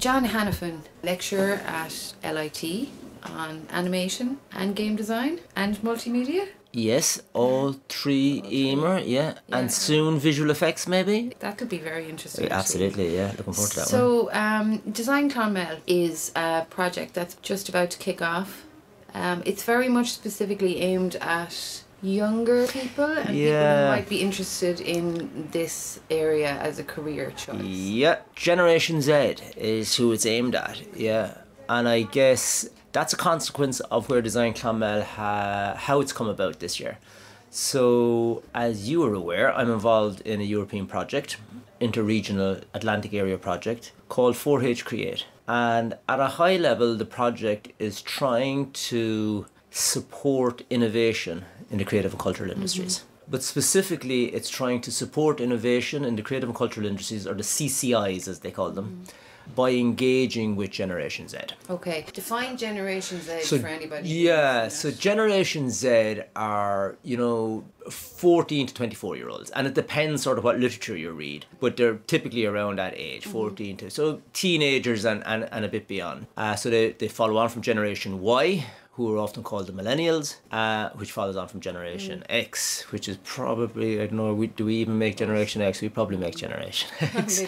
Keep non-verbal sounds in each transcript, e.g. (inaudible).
John Hannafin, lecturer at LIT on animation and game design and multimedia. Yes, all three Eimear, yeah. Yeah. and soon visual effects maybe. That could be very interesting. Absolutely, yeah. Looking forward to that one. So, um, Design Clonmel is a project that's just about to kick off. Um, it's very much specifically aimed at younger people and people who might be interested in this area as a career choice. Yeah, Generation Z is who it's aimed at. Yeah, and I guess that's a consequence of where Design Clonmel ha- how it's come about this year. So, as you are aware, I'm involved in a European project, interregional Atlantic area project called 4H Create. And at a high level, the project is trying to support innovation in the creative and cultural industries. Mm-hmm. But specifically, it's trying to support innovation in the creative and cultural industries, or the CCIs as they call them, mm-hmm. By engaging with Generation Z. Okay, define Generation Z for anybody. Yeah, so. Generation Z are, you know, 14 to 24 year olds. And it depends sort of what literature you read, but they're typically around that age, 14 to. So teenagers and, and, and a bit beyond. Uh, so they, they follow on from Generation Y. Who are often called the millennials, uh, which follows on from Generation X, which is probably I don't know. We, do we even make Generation X? We probably make Generation (laughs) X.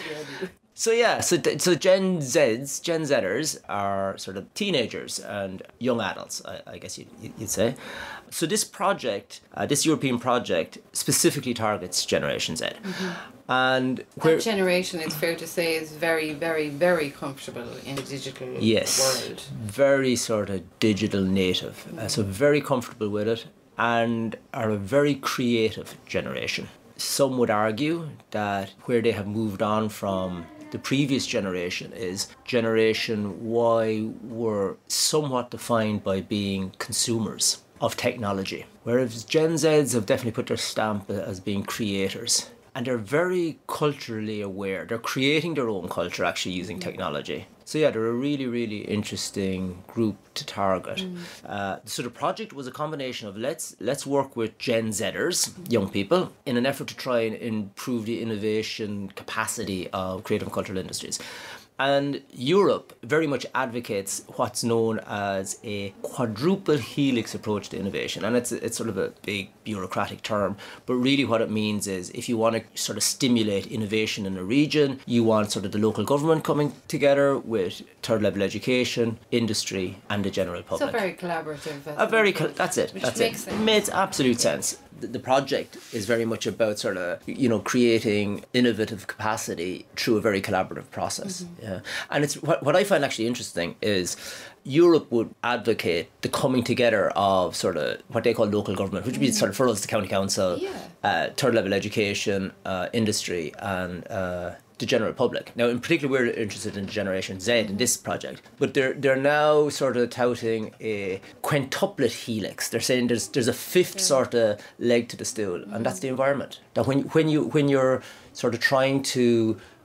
Maybe I do. So yeah, so so Gen Zs, Gen Zers are sort of teenagers and young adults, I, I guess you'd, you'd say. So this project, uh, this European project, specifically targets Generation Z, and That generation, it's fair to say, is very, very, very comfortable in the digital yes, world. very sort of digital native, uh, so very comfortable with it, and are a very creative generation. Some would argue that where they have moved on from the previous generation is Generation Y were somewhat defined by being consumers of technology, whereas Gen Zs have definitely put their stamp as being creators. And they're very culturally aware. They're creating their own culture actually using mm-hmm. technology. So yeah, they're a really, really interesting group to target. Mm. Uh, so the project was a combination of let's let's work with Gen Zers, mm-hmm. young people, in an effort to try and improve the innovation capacity of creative and cultural industries. And Europe very much advocates what's known as a quadruple helix approach to innovation. And it's, it's sort of a big bureaucratic term, but really what it means is if you want to sort of stimulate innovation in a region, you want sort of the local government coming together with third level education, industry, and the general public. So very collaborative. A very col- that's it. Which that's makes it. sense. Makes absolute sense. The, project is very much about sort of you know creating innovative capacity through a very collaborative process. Mm-hmm. Yeah, and it's what what I find actually interesting is. Europe would advocate the coming together of sort of what they call local government, which would be sort of for us the county council, Yeah. uh, third level education, uh, industry, and uh, the general public. Now, in particular, we're interested in Generation Z in this project, but they're they're now sort of touting a quintuplet helix. They're saying there's there's a fifth sort of leg to the stool, and that's the environment. That when when you when you're sort of trying to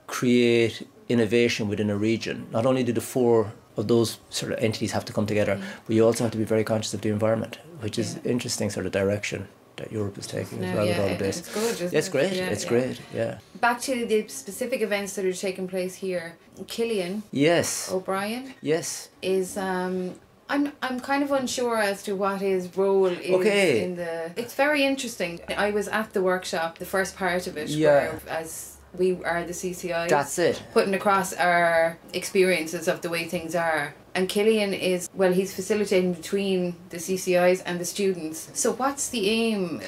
create innovation within a region, not only do the four of those sort of entities have to come together, mm. but you also have to be very conscious of the environment, which is Yeah. interesting sort of direction that Europe is taking as well yeah, with all of this. it's good, isn't it's great. Yeah, it's yeah. great. Yeah. Back to the specific events that are taking place here. Killian Yes. O'Brien Yes. is um I'm I'm kind of unsure as to what his role is Okay. in the it's very interesting. I was at the workshop, the first part of it Yeah. where as we are the CCI That's it. putting across our experiences of the way things are. And Killian is well he's facilitating between the CCIs and the students. So what's the aim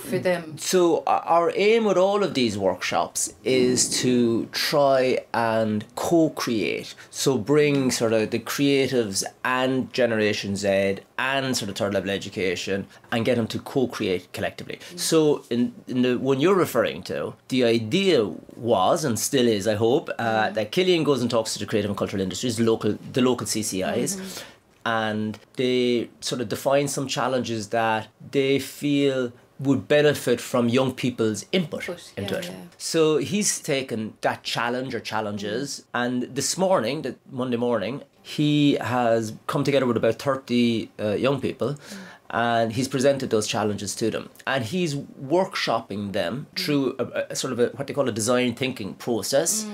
for them? So our aim with all of these workshops is to try and co-create. So bring sort of the creatives and Generation Z and sort of third level education and get them to co-create collectively. Mm. So in, in the one you're referring to, the idea was and still is, I hope, uh, mm-hmm. that Killian goes and talks to the creative and cultural industries, the local the local CCIs. Mm-hmm. And they sort of define some challenges that they feel would benefit from young people's input Input, into yeah, it. yeah. So he's taken that challenge or challenges, and this morning, the Monday morning, he has come together with about 30 uh, young people. And he's presented those challenges to them, and he's workshopping them through a, a sort of a, what they call a design thinking process,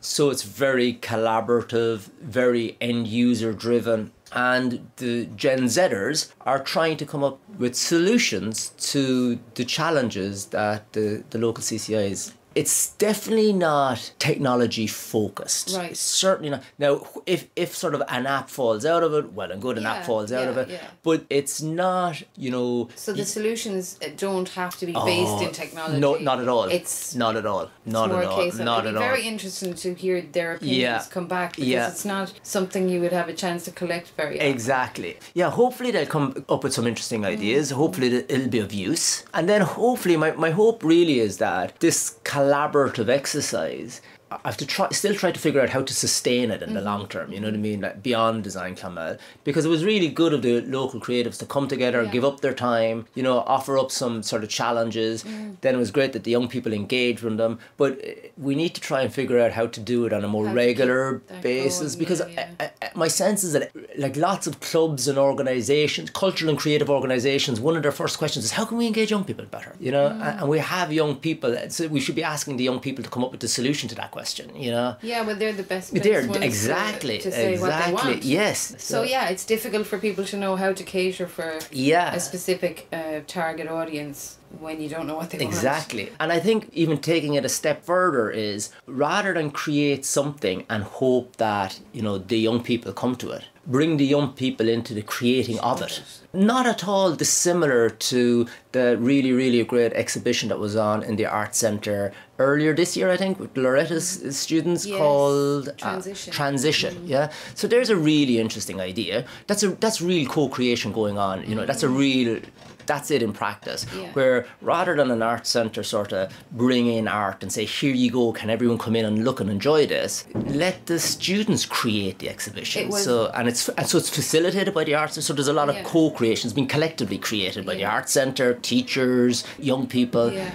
So it's very collaborative, very end user driven. And the Gen Zers are trying to come up with solutions to the challenges that the, the local CCIs it's definitely not technology focused. Right. It's certainly not. Now, if if sort of an app falls out of it, well and good, an app Yeah, falls out yeah, of it. yeah. But it's not, you know. So the solutions uh, don't have to be based in technology. Oh, No, not at all. It's not at all. Not at all. of not at be all. very interesting to hear their opinions come back because Yeah. it's not something you would have a chance to collect very often. Exactly. Yeah, hopefully they'll come up with some interesting ideas. Mm. Hopefully it- it'll be of use. And then hopefully my, my hope really is that this collaborative exercise I have to try still try to figure out how to sustain it in the long term, you know what I mean? Like beyond design Clonmel. Because it was really good of the local creatives to come together, Yeah. give up their time, you know, offer up some sort of challenges. Then it was great that the young people engaged with them. But uh, we need to try and figure out how to do it on a more How regular basis going, because yeah, yeah. I- I- my sense is that like lots of clubs and organizations cultural and creative organizations one of their first questions is how can we engage young people better you know Mm. and, and we have young people so we should be asking the young people to come up with the solution to that question you know Yeah, well, they're the best. they're ones to- exactly to, say what they exactly want. yes So yeah, it's difficult for people to know how to cater for yeah a specific uh, target audience when you don't know what they want. Exactly. And I think even taking it a step further is rather than create something and hope that, you know, the young people come to it, bring the young people into the creating of it. Not at all dissimilar to the really, really great exhibition that was on in the Art Centre earlier this year, I think, with Loretta's students Yes, called uh, Transition. transition yeah so there's a really interesting idea that's a that's real co-creation going on you know that's a real that's it in practice Yeah. where rather than an art center sort of bring in art and say here you go can everyone come in and look and enjoy this let the students create the exhibition was- so and it's and so it's facilitated by the arts so there's a lot of Yeah. co-creation it's been collectively created by the art center teachers young people Yeah.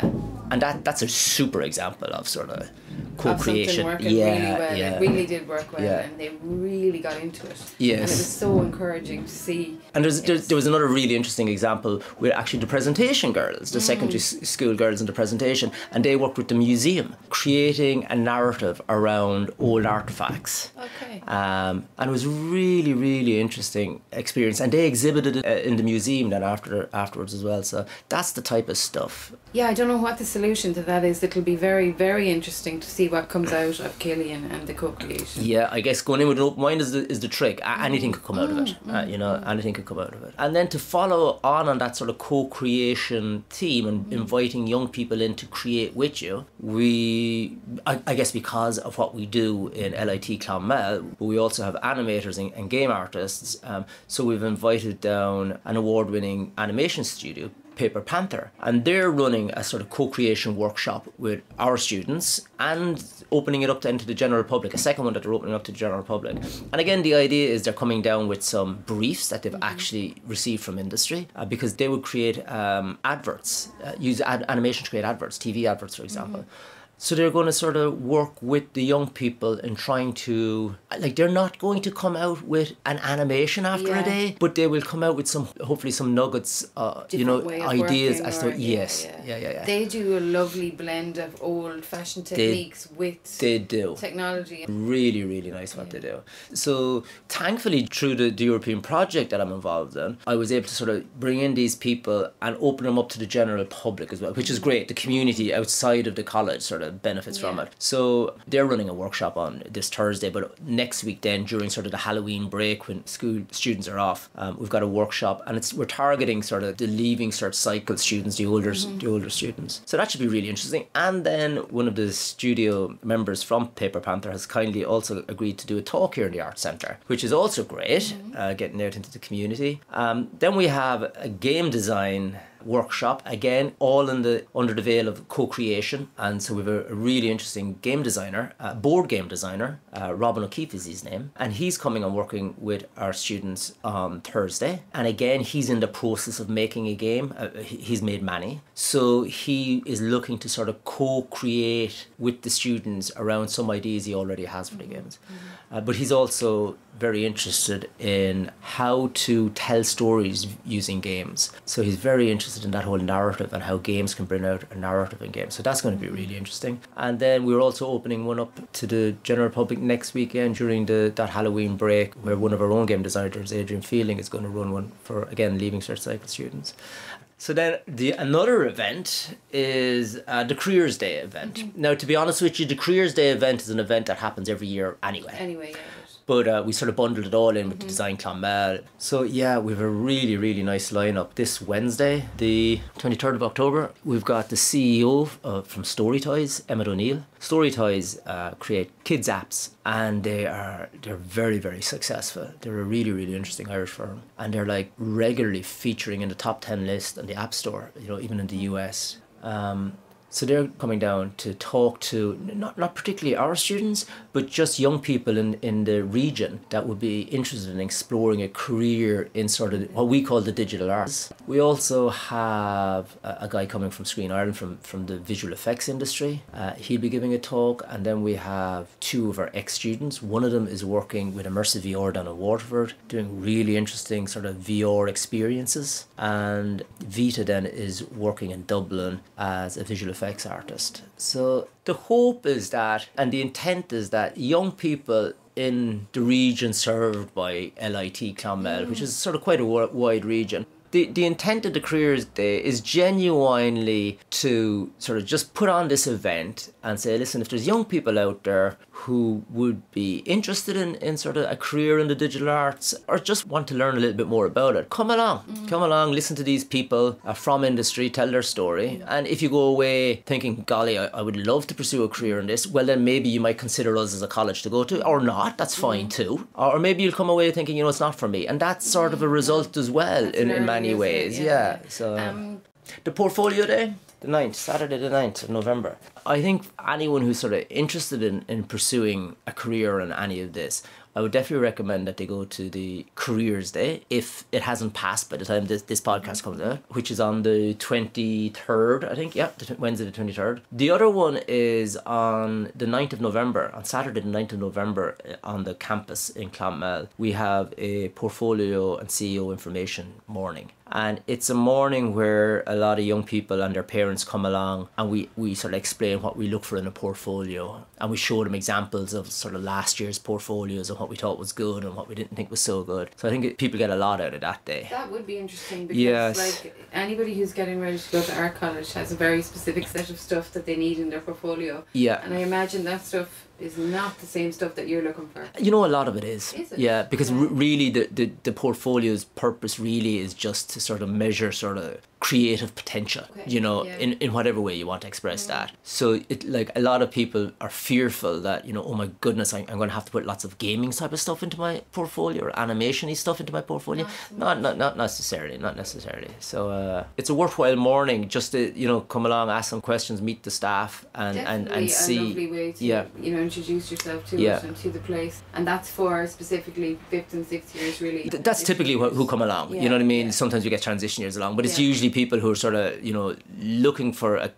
And that that's a super example of sort of Of co-creation working yeah really well. yeah It really did work well, Yeah. and they really got into it. Yes. And it was so encouraging to see. And there's, there's, there was another really interesting example with actually the presentation girls, the secondary school girls in the presentation, and they worked with the museum, creating a narrative around old artifacts. Okay. Um, and it was really, really interesting experience. And they exhibited it uh, in the museum then after afterwards as well. So that's the type of stuff. Yeah, I don't know what the solution to that is. It'll be very, very interesting to see what comes out of Killian and the co-creation. Yeah, I guess going in with an open mind is the, is the trick. A- Anything could come out of it. Uh, you know, anything could come out of it. And then to follow on on that sort of co-creation theme and inviting young people in to create with you, we, I, I guess because of what we do in LIT Clonmel, but we also have animators and, and game artists. Um, so we've invited down an award-winning animation studio Paper Panther, and they're running a sort of co-creation workshop with our students and opening it up to, into the general public. A second one that they're opening up to the general public. And again, the idea is they're coming down with some briefs that they've actually received from industry uh, because they would create um, adverts, uh, use ad- animation to create adverts, TV adverts, for example. So they're going to sort of work with the young people in trying to like they're not going to come out with an animation after Yeah. a day, but they will come out with some hopefully some nuggets, uh, you know, Different way of ideas as to or- yeah, yes, yeah, yeah, yeah. They do a lovely blend of old-fashioned techniques with They do. technology. Really, really nice what they do. So, thankfully, through the, the European project that I'm involved in, I was able to sort of bring in these people and open them up to the general public as well, which is great. The community outside of the college sort of benefits from it. So, they're running a workshop on this Thursday, but next week, then during sort of the Halloween break when school students are off, um, we've got a workshop and it's we're targeting sort of the leaving cert cycle students, the older the older students. So that should be really interesting. And then one of the studio members from Paper Panther has kindly also agreed to do a talk here in the Arts Centre, which is also great, uh, getting out into the community. Um, then we have a game design workshop again all in the under the veil of co-creation. And so we have a, a really interesting game designer uh, board game designer uh, Robin O'Keefe is his name. And he's coming and working with our students on Thursday. And again he's in the process of making a game. Uh, he's made many. So he is looking to sort of co-create with the students around some ideas he already has for the games. Uh, but he's also very interested in how to tell stories using games. So he's very interested interested in that whole narrative and how games can bring out a narrative in games. So that's going to be really interesting. And then we're also opening one up to the general public next weekend during the that Halloween break, where one of our own game designers, Adrian Fielding, is going to run one for again leaving cert cycle students. So then the another event is uh, the Careers Day event. Mm-hmm. Now, to be honest with you, the Careers Day event is an event that happens every year anyway Anyway, yeah. But uh, we sort of bundled it all in with Mm-hmm. the design Clonmel. So yeah, we have a really really nice lineup this Wednesday, the twenty third of October. We've got the CEO uh, from StoryToys, Emmett O'Neill. StoryToys uh, create kids apps, and they are they're very very successful. They're a really really interesting Irish firm, and they're like regularly featuring in the top ten list on the App Store. You know, even in the US. Um, so they're coming down to talk to not, not particularly our students, but just young people in, in the region that would be interested in exploring a career in sort of what we call the digital arts. We also have a, a guy coming from Screen Ireland from, from the visual effects industry. Uh, he'll be giving a talk, and then we have two of our ex students. One of them is working with Immersive VR down in Waterford, doing really interesting sort of VR experiences. And Vita then is working in Dublin as a visual effects artist. So the hope is that, and the intent is that young people in the region served by LIT Clonmel, which is sort of quite a wide region. The, the intent of the Careers Day is genuinely to sort of just put on this event and say, listen, if there's young people out there who would be interested in, in sort of a career in the digital arts or just want to learn a little bit more about it, come along. Come along, listen to these people uh, from industry, tell their story. And if you go away thinking, golly, I, I would love to pursue a career in this, well, then maybe you might consider us as a college to go to, or not, that's fine too. Or maybe you'll come away thinking, you know, it's not for me. And that's sort of a result as well in, in learning, many ways. Yeah. Yeah. So. Um, The portfolio day, the 9th, Saturday the 9th of November. I think anyone who's sort of interested in, in pursuing a career in any of this, I would definitely recommend that they go to the Careers Day if it hasn't passed by the time this, this podcast comes out, which is on the 23rd, I think. Yeah, the, tw- Wednesday the 23rd. The other one is on the 9th of November, on Saturday the 9th of November uh, on the campus in Clonmel. We have a portfolio and CAO information morning and it's a morning where a lot of young people and their parents come along and we, we sort of explain what we look for in a portfolio and we show them examples of sort of last year's portfolios and what we thought was good and what we didn't think was so good so i think it, people get a lot out of that day That would be interesting because Yes. like anybody who's getting ready to go to art college has a very specific set of stuff that they need in their portfolio. yeah And I imagine that stuff is not the same stuff that you're looking for. You know, a lot of it is. Is it? Yeah, because Yeah. r- really the, the, the portfolio's purpose really is just to sort of measure sort of creative potential, Okay, you know, yeah. in, in whatever way you want to express that. So it like a lot of people are fearful that, you know, oh my goodness, I, I'm going to have to put lots of gaming type of stuff into my portfolio or animation-y stuff into my portfolio. Not, not, not necessarily, not necessarily. So uh, it's a worthwhile morning just to, you know, come along, ask some questions, meet the staff and, and, Definitely and see. a lovely way to yeah. you know introduce yourself to Yeah. it and to the place, and that's for specifically fifth and sixth years really. Th- that's typically wh- who come along. Yeah, you know what I mean? yeah. Sometimes we get transition years along, but it's Yeah. usually people who are sort of you know looking for a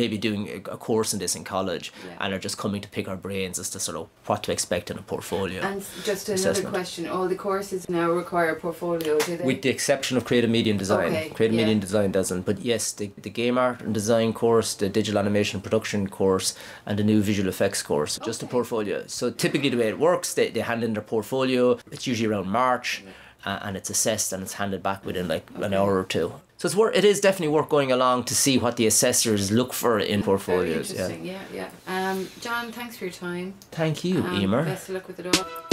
maybe doing a, course in this in college Yeah. and are just coming to pick our brains as to sort of what to expect in a portfolio. And just another Assessment. question: All the courses now require a portfolio, do they? with the exception of creative media and design. Okay, creative yeah. media and design doesn't. But yes, the, the game art and design course, the digital animation production course, and the new visual effects course, just a portfolio. So typically the way it works, they, they hand in their portfolio. It's usually around March, uh, and it's assessed and it's handed back within like an hour or two. So it's worth, it is definitely worth going along to see what the assessors look for in portfolios. Yeah. Yeah, yeah. Um, John, thanks for your time. Thank you, Um, Eimear. Best of luck with it all.